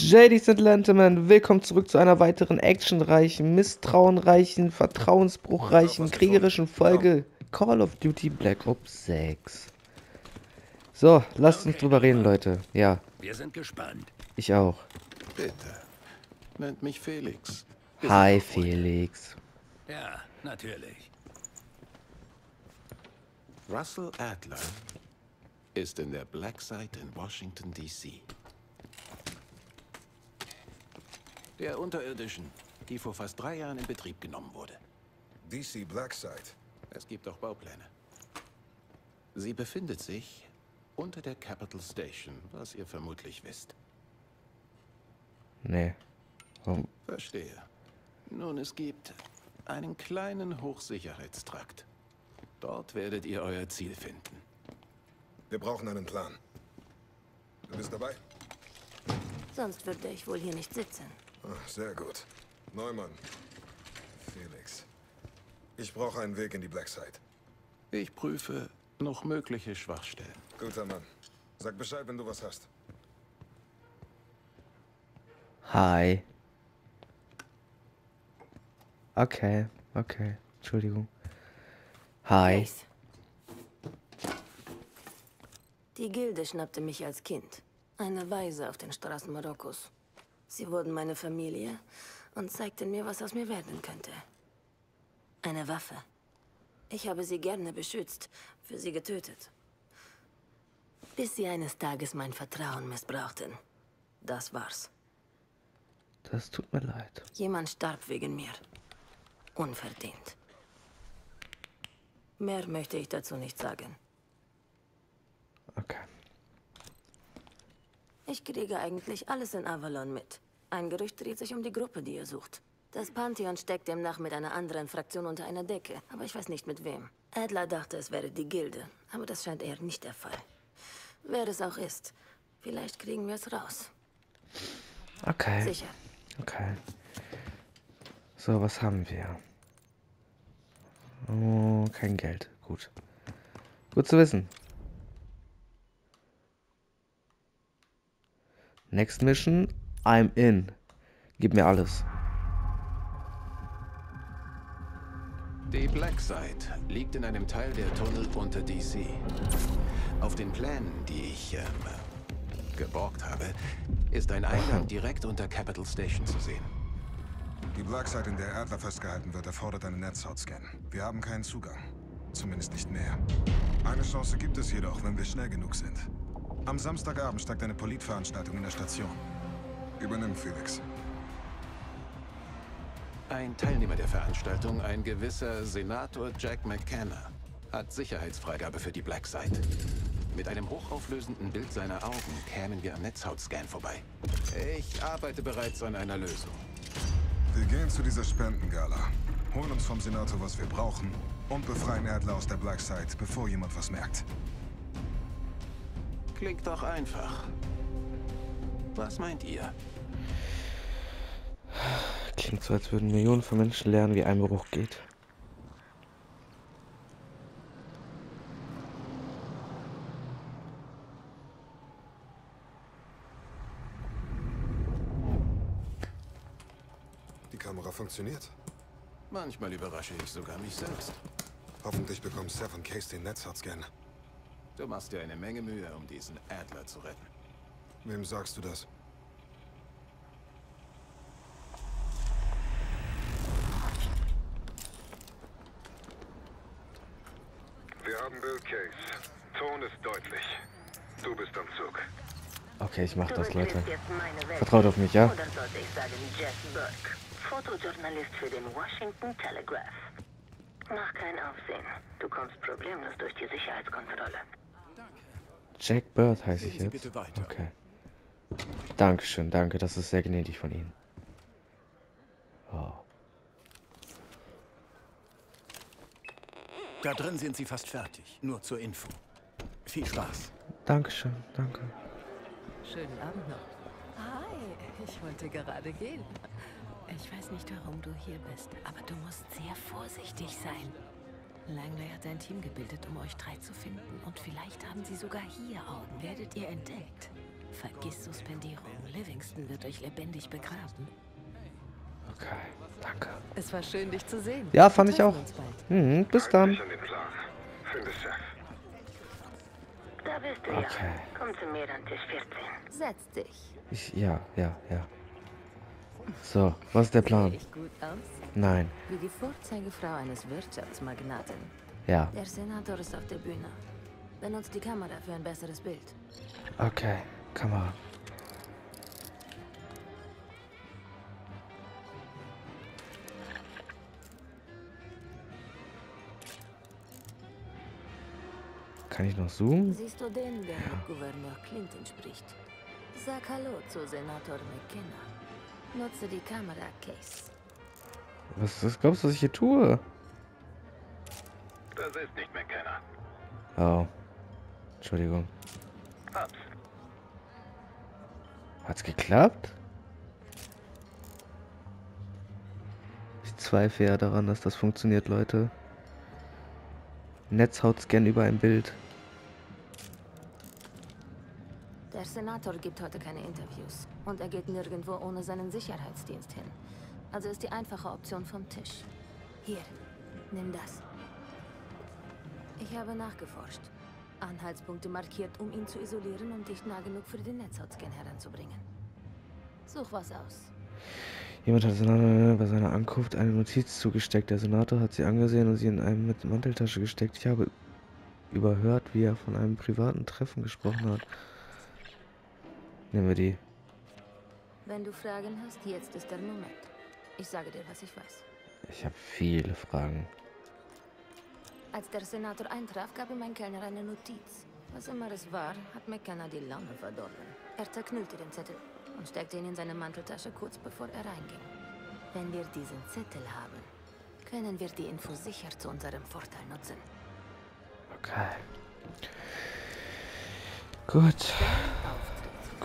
Ladies and Gentlemen, willkommen zurück zu einer weiteren actionreichen, misstrauenreichen, vertrauensbruchreichen, kriegerischen Folge Call of Duty Black Ops 6. So, lasst uns drüber reden, Leute. Ja, Wir sind gespannt. ich auch. Bitte. Nennt mich Felix. Hi, Felix. Ja, natürlich. Russell Adler ist in der Black Site in Washington, D.C. Der Unterirdischen, die vor fast drei Jahren in Betrieb genommen wurde. DC Blackside. Es gibt auch Baupläne. Sie befindet sich unter der Capital Station, was ihr vermutlich wisst. Nee. Warum? Verstehe. Nun, es gibt einen kleinen Hochsicherheitstrakt. Dort werdet ihr euer Ziel finden. Wir brauchen einen Plan. Du bist dabei? Sonst würde ich wohl hier nicht sitzen. Ah, sehr gut. Neumann. Felix. Ich brauche einen Weg in die Blackside. Ich prüfe noch mögliche Schwachstellen. Guter Mann. Sag Bescheid, wenn du was hast. Hi. Okay, okay. Entschuldigung. Hi. Ace. Die Gilde schnappte mich als Kind. Eine Weise auf den Straßen Marokkos. Sie wurden meine Familie und zeigten mir, was aus mir werden könnte. Eine Waffe. Ich habe sie gerne beschützt, für sie getötet. Bis sie eines Tages mein Vertrauen missbrauchten. Das war's. Das tut mir leid. Jemand starb wegen mir. Unverdient. Mehr möchte ich dazu nicht sagen. Okay. Ich kriege eigentlich alles in Avalon mit. Ein Gerücht dreht sich um die Gruppe, die ihr sucht. Das Pantheon steckt demnach mit einer anderen Fraktion unter einer Decke, aber ich weiß nicht mit wem. Adler dachte, es wäre die Gilde, aber das scheint eher nicht der Fall. Wer es auch ist, vielleicht kriegen wir es raus. Okay. Sicher. Okay. So, was haben wir? Oh, kein Geld. Gut. Gut zu wissen. Next Mission. I'm in. Gib mir alles. Die Black Site liegt in einem Teil der Tunnel unter DC. Auf den Plänen, die ich ähm, geborgt habe, ist ein Eingang direkt unter Capital Station zu sehen. Die Blackside, in der Adler festgehalten wird, erfordert einen Netzhautscan. Wir haben keinen Zugang. Zumindest nicht mehr. Eine Chance gibt es jedoch, wenn wir schnell genug sind. Am Samstagabend steigt eine Politveranstaltung in der Station. Übernimm Felix. Ein Teilnehmer der Veranstaltung, ein gewisser Senator Jack McKenna, hat Sicherheitsfreigabe für die Black Site. Mit einem hochauflösenden Bild seiner Augen kämen wir am Netzhautscan vorbei. Ich arbeite bereits an einer Lösung. Wir gehen zu dieser Spendengala, holen uns vom Senator, was wir brauchen und befreien Adler aus der Blackside, bevor jemand was merkt. Klingt doch einfach. Was meint ihr? Klingt so, als würden Millionen von Menschen lernen, wie Einbruch geht. Die Kamera funktioniert. Manchmal überrasche ich sogar mich selbst. Hoffentlich bekommt Seth und Case den Netzhautscan. Du machst dir eine Menge Mühe, um diesen Adler zu retten. Wem sagst du das? Wir haben Bill Case. Ton ist deutlich. Du bist am Zug. Okay, ich mach das, Leute. Vertraut auf mich, ja? Oder sollte ich sagen Jeff Burke, Fotojournalist für den Washington Telegraph. Mach kein Aufsehen. Du kommst problemlos durch die Sicherheitskontrolle. Jack Bird heiße ich jetzt. bitte weiter. Okay. Dankeschön, danke. Das ist sehr gnädig von Ihnen. Wow. Da drin sind sie fast fertig. Nur zur Info. Viel Spaß. Dankeschön, danke. Schönen Abend noch. Hi, ich wollte gerade gehen. Ich weiß nicht, warum du hier bist, aber du musst sehr vorsichtig sein. Langley hat ein Team gebildet, um euch drei zu finden. Und vielleicht haben sie sogar hier Augen. Werdet ihr entdeckt? Vergiss Suspendierung. Living Langston wird euch lebendig begraben. Okay, danke. Es war schön, dich zu sehen. Ja, fand Wir ich auch. treffen uns bald. Mhm, bis dann. Da bist du Okay. ja. Komm zu mir an Tisch 14. Setz dich. Ich, ja, ja, ja. So, was ist der Plan? Sehe ich gut aus? Nein. Wie die Vorzeigefrau eines Wirtschaftsmagnaten. Ja, Der Senator ist auf der Bühne. Benutzt die Kamera für ein besseres Bild. okay. Kamera. Kann ich noch zoomen? Siehst du den, der mit Gouverneur Clinton spricht? Sag Hallo zu Senator McKenna. Nutze die Kamera, Case. Was, was glaubst du, was ich hier tue? Das ist nicht McKenna. Oh. Entschuldigung. Ups. Hat's geklappt? Ich zweifle ja daran, dass das funktioniert, Leute. Netzhautscan über ein Bild. Der Senator gibt heute keine Interviews. Und er geht nirgendwo ohne seinen Sicherheitsdienst hin. Also ist die einfache Option vom Tisch. Hier, nimm das. Ich habe nachgeforscht. Anhaltspunkte markiert, um ihn zu isolieren und dicht nah genug für den Netzhautscan heranzubringen. Such was aus. Jemand hat Senator bei seiner Ankunft eine Notiz zugesteckt. Der Senator hat sie angesehen und sie in eine mit Manteltasche gesteckt. Ich habe überhört, wie er von einem privaten Treffen gesprochen hat. Nehmen wir die. Wenn du Fragen hast, jetzt ist der Moment. Ich sage dir, was ich weiß. Ich habe viele Fragen. Als der Senator eintraf, gab ihm ein Kellner eine Notiz. Was immer es war, hat McKenna die Laune verdorben. Er zerknüllte den Zettel und steckte ihn in seine Manteltasche kurz bevor er reinging. Wenn wir diesen Zettel haben, können wir die Info sicher zu unserem Vorteil nutzen. Okay. Gut.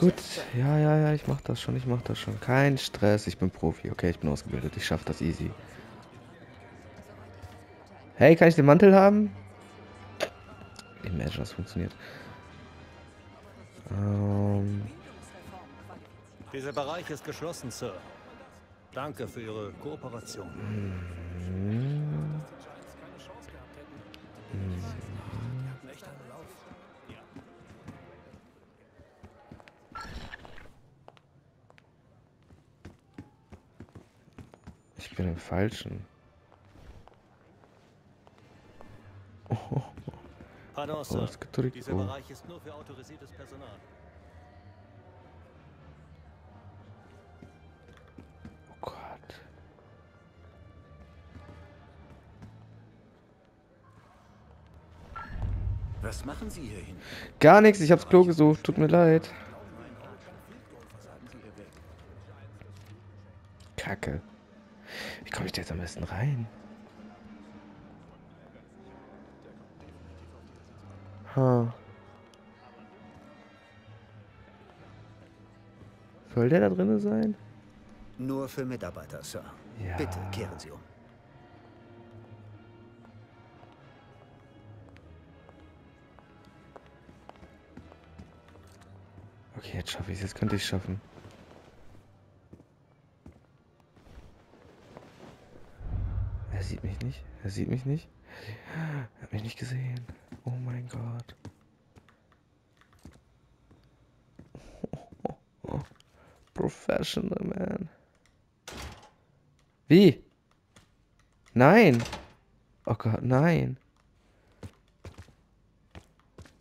Gut. Ja, ja, ja, ich mach das schon, ich mach das schon. Kein Stress, ich bin Profi. Okay, ich bin ausgebildet, ich schaff das easy. Hey, kann ich den Mantel haben? Imagine, das funktioniert. Ähm, Dieser Bereich ist geschlossen, Sir. Danke für Ihre Kooperation. ich im Falschen. Pardon, Oh, Sir. das gedrückt. Dieser Oh. Bereich ist nur für autorisiertes Personal. Oh Gott. Was machen Sie hier hin? Gar nichts, ich hab's Klo gesucht, tut mir leid. Kacke. Wie komme ich jetzt am besten rein? Ha. Soll der da drinne sein? Nur für Mitarbeiter, Sir. Ja. Bitte kehren Sie um. Okay, jetzt schaffe ich es. Jetzt könnte ich es schaffen. Er sieht mich nicht. Er sieht mich nicht. Er hat mich nicht gesehen. Oh mein Gott. Professional, man. Wie? Nein. Oh Gott, nein.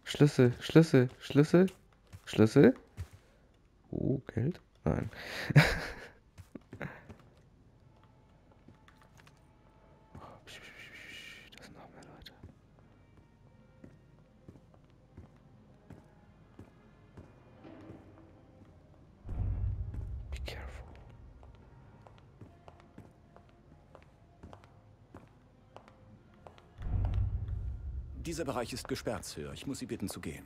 Schlüssel, Schlüssel, Schlüssel, Schlüssel. Oh, Geld? Nein. Dieser Bereich ist gesperrt, Sir. Ich muss Sie bitten zu gehen.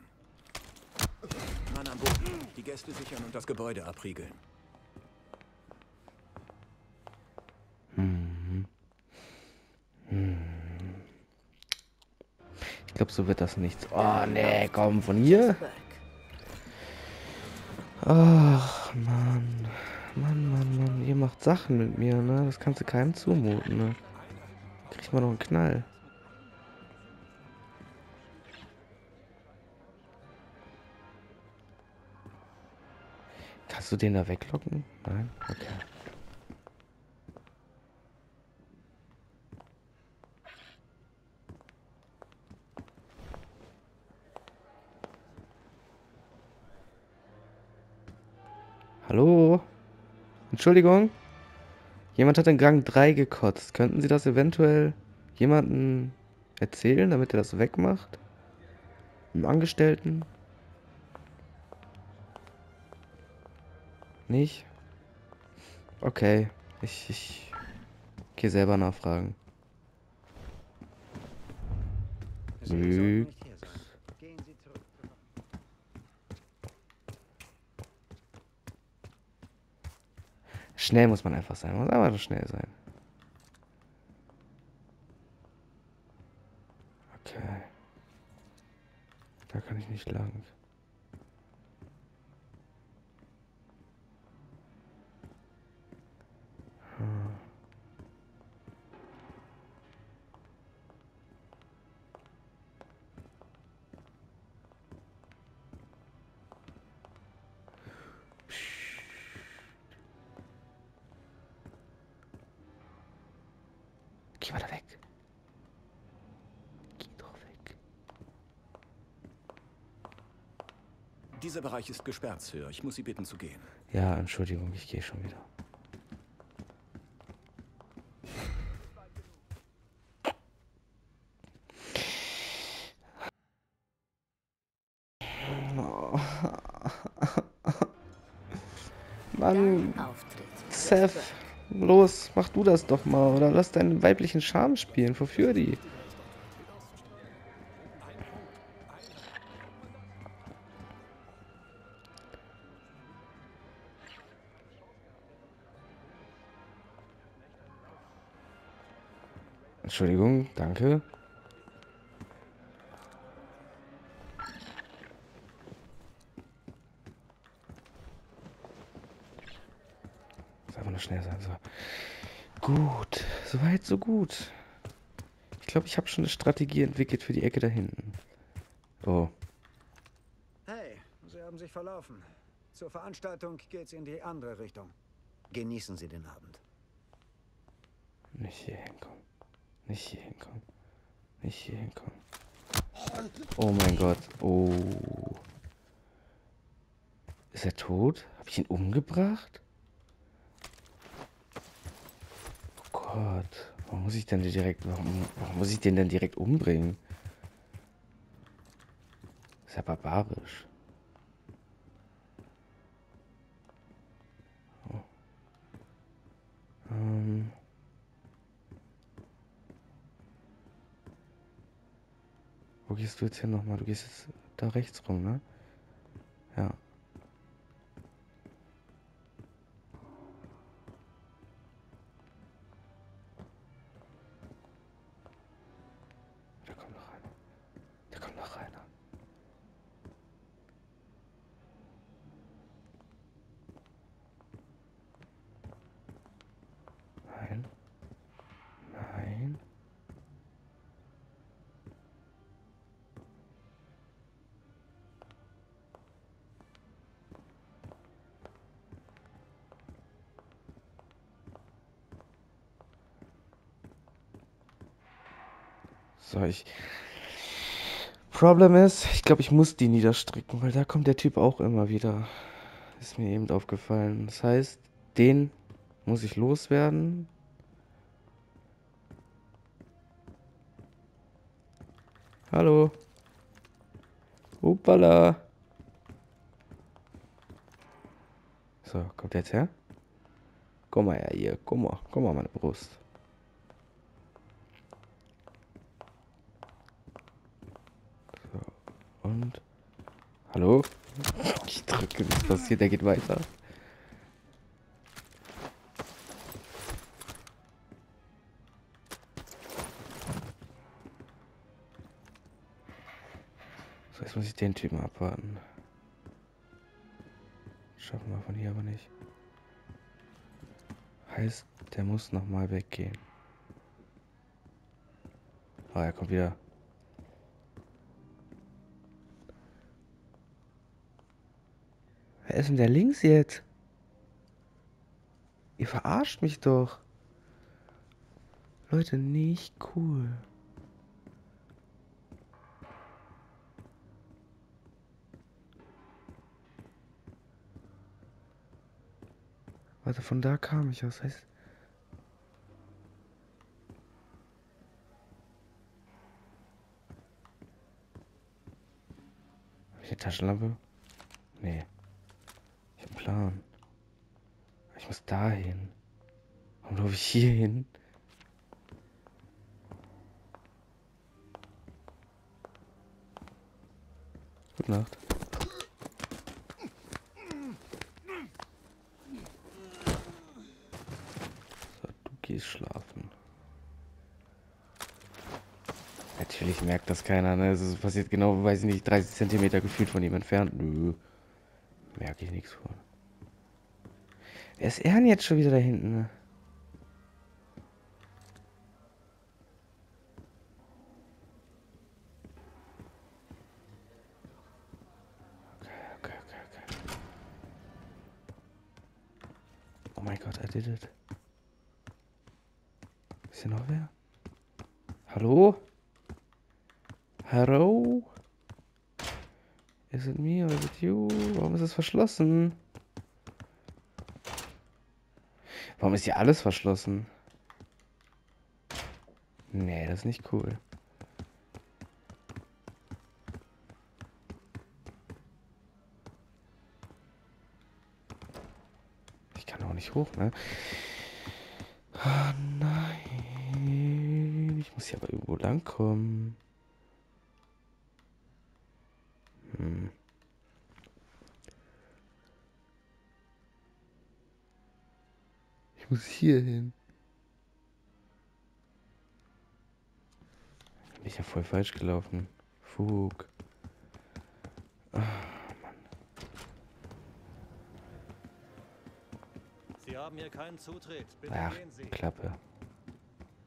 Mann am Boden. Die Gäste sichern und das Gebäude abriegeln. Ich glaube, so wird das nichts. Oh, nee, komm, von hier? Ach, Mann. macht Sachen mit mir, ne? Das kannst du keinem zumuten, ne? Kriegt man noch einen Knall. Kannst du den da weglocken? Nein? Okay. Hallo? Entschuldigung? Jemand hat in Gang 3 gekotzt. Könnten Sie das eventuell jemandem erzählen, damit er das wegmacht? Einem Angestellten? Nicht? Okay. Ich, ich gehe selber nachfragen. Nix. Schnell muss man einfach sein. Man muss nur schnell sein. Okay. Da kann ich nicht lang. Da weg. Geh doch weg. Dieser Bereich ist gesperrt, Sir. Ich muss Sie bitten zu gehen. Ja, Entschuldigung, ich gehe schon wieder. Mann. Seth, los, mach du das doch mal. Oder lass deinen weiblichen Charme spielen. Verführ die. Entschuldigung, danke. Nur schnell sein. So. Gut, soweit, so gut. Ich glaube, ich habe schon eine Strategie entwickelt für die Ecke da hinten. Oh, Hey, Sie haben sich verlaufen. Zur Veranstaltung geht's in die andere Richtung. Genießen Sie den Abend. nicht hier hinkommen. Nicht hier hinkommen. Nicht hier hinkommen. Oh mein Gott. Oh. Ist er tot? Habe ich ihn umgebracht? Oh Gott. Warum muss ich denn den direkt. Warum, warum muss ich den denn direkt umbringen? Ist ja barbarisch. Oh. Ähm. Wo gehst du jetzt hin nochmal? Du gehst jetzt da rechts rum, ne? Ja. So, ich. Problem ist, ich glaube, ich muss die niederstricken, weil da kommt der Typ auch immer wieder. Ist mir eben aufgefallen. Das heißt, den muss ich loswerden. Hallo. Hoppala. So, kommt der jetzt her? Komm mal her hier. Komm mal. Komm mal, meine Brust. So, und. Hallo? Ich drücke, was passiert? Der geht weiter. So, jetzt muss ich den Typen abwarten. Schaffen wir von hier aber nicht. Heißt, der muss noch mal weggehen. Oh, er kommt wieder. Wer ist denn der links jetzt? Ihr verarscht mich doch. Leute, nicht cool. Warte, von da kam ich aus. Heißt. Taschenlampe? Nee. Plan. Ich muss dahin. Warum laufe ich hier hin? Gute Nacht. So, du gehst schlafen. Natürlich merkt das keiner, ne? Es passiert genau, weiß ich nicht, 30 Zentimeter gefühlt von ihm entfernt. Nö. Merke ich nichts von. Wer ist er denn jetzt schon wieder da hinten? Ne? Okay, okay, okay, okay. Oh mein Gott, I did it. Ist hier noch wer? Hallo? Hallo? Is it me or is it you? Warum ist es verschlossen? Warum ist hier alles verschlossen? Nee, das ist nicht cool. Ich kann auch nicht hoch, ne? Oh nein. Ich muss hier aber irgendwo langkommen. Muss hier hin. Bin ich ja voll falsch gelaufen. Fug. Mann. Sie haben hier keinen Zutritt. Bitte Ach, gehen Sie. Klappe.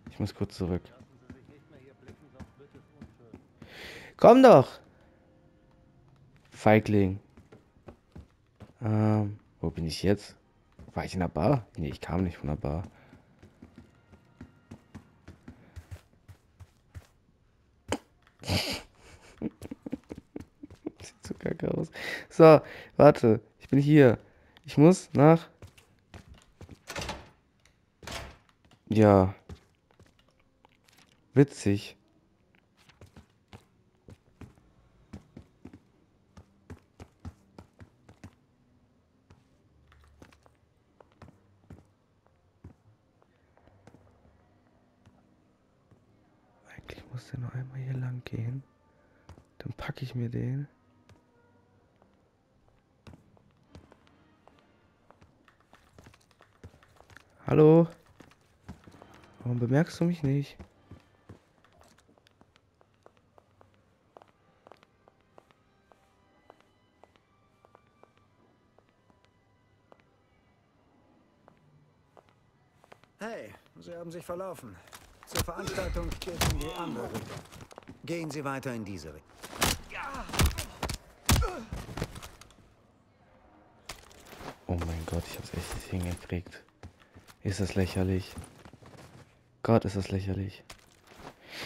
Ich muss kurz zurück. Lassen Sie sich nicht mehr hier blicken, sonst wird es unschön. Komm doch! Feigling. Ähm, wo bin ich jetzt? War ich in der Bar? Nee, ich kam nicht von der Bar. Sieht so kacke aus. So, warte. Ich bin hier. Ich muss nach. Ja. Witzig. Eigentlich muss der noch einmal hier lang gehen. Dann packe ich mir den. Hallo? Warum bemerkst du mich nicht? Hey, Sie haben sich verlaufen. Zur Veranstaltung geht in die andere. Gehen Sie weiter in diese Richtung. Oh mein Gott, ich hab's echt nicht hingekriegt. Ist das lächerlich. Gott, ist das lächerlich.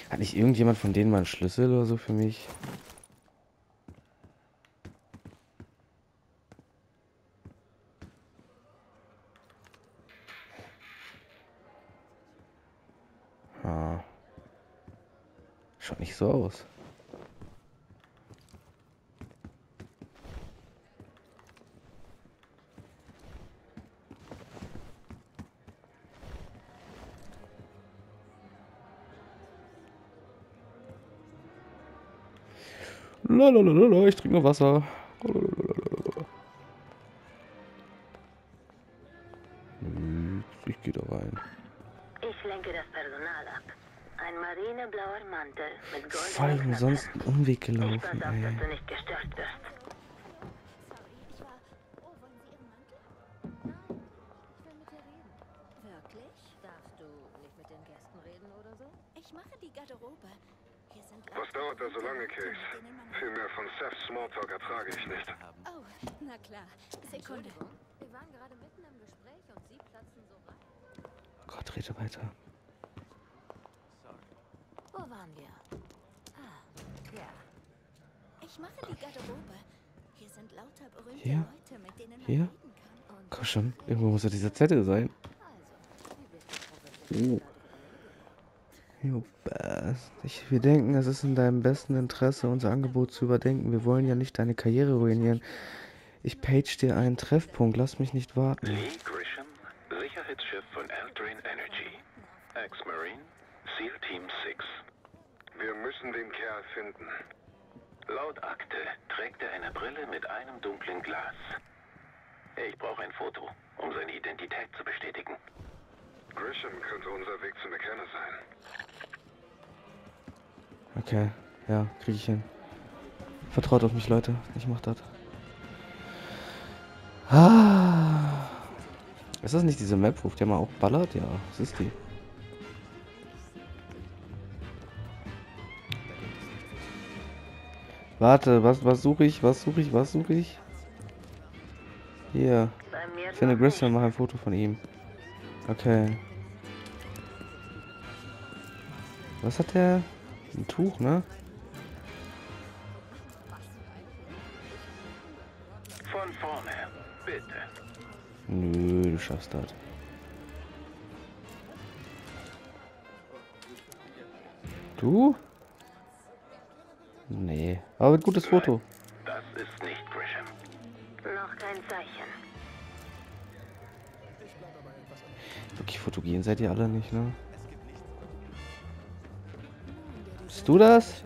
Hat nicht irgendjemand von denen mal einen Schlüssel oder so für mich? Ah. Schaut nicht so aus. Lalalala, ich trinke nur Wasser. Ich gehe da rein. Ich lenke das Personal ab. Ein marineblauer Mantel mit Gold. Voll umsonst einen Umweg gelaufen. Ich pass auf, dass du nicht gestört wirst. Wirklich? Darfst du nicht mit den Gästen reden oder so? Ich mache die Garderobe. Was dauert da so lange, Case? Viel mehr von Seths Smalltalk ertrage ich nicht. Oh, na klar. Sekunde. Wir waren gerade mitten im Gespräch und Sie platzen so rein. Gott, rede weiter. Wo waren wir? Ah, ja. Ich mache die Garderobe. Hier sind lauter berühmte Hier? Leute, mit denen man Hier? reden kann. Komm schon, irgendwo muss ja dieser Zettel sein. Oh. Jo, Bass. Ich, wir denken, es ist in deinem besten Interesse, unser Angebot zu überdenken. Wir wollen ja nicht deine Karriere ruinieren. Ich page dir einen Treffpunkt, lass mich nicht warten. Lee Grisham, Sicherheitschef von Aldrin Energy. Ex-Marine, SEAL Team 6. Wir müssen den Kerl finden. Laut Akte trägt er eine Brille mit einem dunklen Glas. Ich brauche ein Foto, um seine Identität zu bestätigen. Grisham könnte unser Weg zu McKenna sein. Okay, ja, krieg ich hin. Vertraut auf mich, Leute. Ich mach das. Ah. Ist das nicht diese Map, ruft der mal auch ballert? Ja, das ist die. Warte, was, was suche ich? Was suche ich? Was suche ich? Hier. Ich finde Grissom, mach ein Foto von ihm. Okay. Was hat der? Ein Tuch, ne? Von vorne, bitte. Nö, du schaffst das. Du? Nee, aber ein gutes Foto. Das ist nicht Grisham. Noch kein Zeichen. Wirklich fotogen seid ihr alle nicht, ne? Bist du das?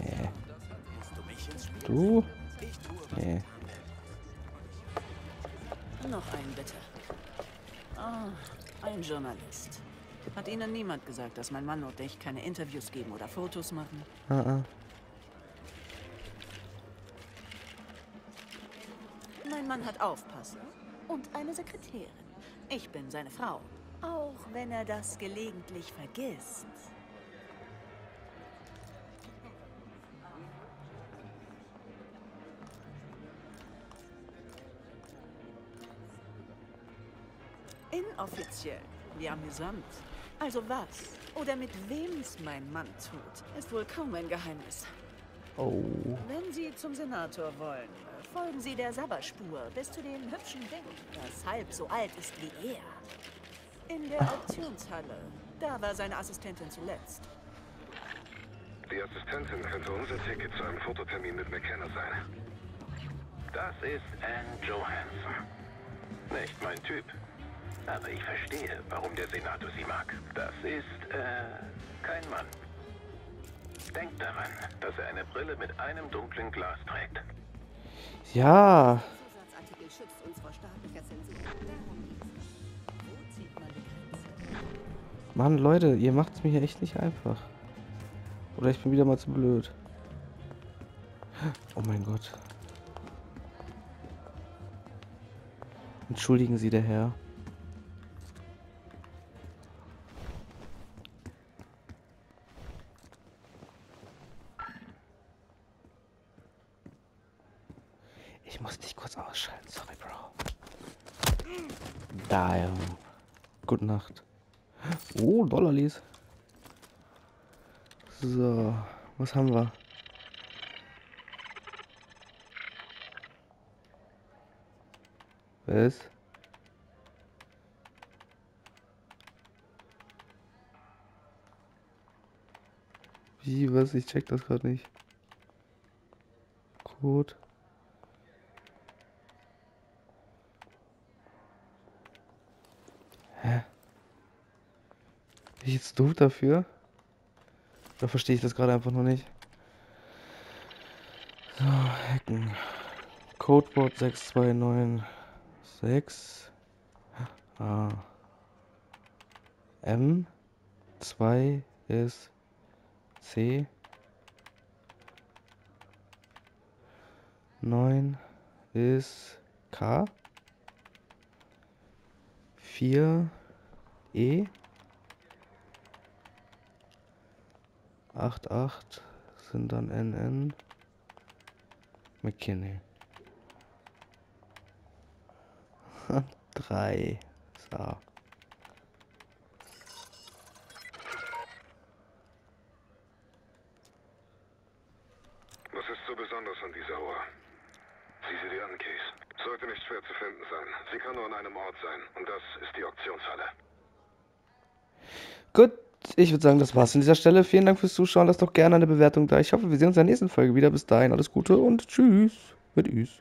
Nee. Du? Nee. Noch einen bitte. Ah, ein Journalist. Hat Ihnen niemand gesagt, dass mein Mann und ich keine Interviews geben oder Fotos machen? Ah, ah. Mein Mann hat Aufpasser und eine Sekretärin. Ich bin seine Frau. Auch wenn er das gelegentlich vergisst. Inoffiziell, wie amüsant. Also was oder mit wem es mein Mann tut, ist wohl kaum ein Geheimnis. Oh. Wenn Sie zum Senator wollen, folgen Sie der Sabberspur bis zu dem hübschen Ding, das halb so alt ist wie er. In der Auktionshalle. Da war seine Assistentin zuletzt. Die Assistentin könnte unser Ticket zu einem Fototermin mit McKenna sein. Das ist Anne Johansson. Nicht mein Typ. Aber ich verstehe, warum der Senator sie mag. Das ist, äh, kein Mann. Denkt daran, dass er eine Brille mit einem dunklen Glas trägt. Ja. Mann, Leute, ihr macht's mir hier echt nicht einfach. Oder ich bin wieder mal zu blöd. Oh mein Gott. Entschuldigen Sie, der Herr. Damn. Gute Nacht. Oh, Dollarlies. So, was haben wir? Was? Wie, was? Ich check das gerade nicht. Code. Ich jetzt doof dafür? Da verstehe ich das gerade einfach noch nicht. So, hacken. Codewort 6296. Ah. M 2 ist C 9 ist K 4 E 8, 8 sind dann NN. McKinney. 3. So. Was ist so besonders an dieser Uhr? Sieh sie dir an, Case. Sollte nicht schwer zu finden sein. Sie kann nur an einem Ort sein. Und das ist die Auktionshalle. Gut, ich würde sagen, das war's an dieser Stelle. Vielen Dank fürs Zuschauen. Lasst doch gerne eine Bewertung da. Ich hoffe, wir sehen uns in der nächsten Folge wieder. Bis dahin, alles Gute und tschüss. Mit Üs.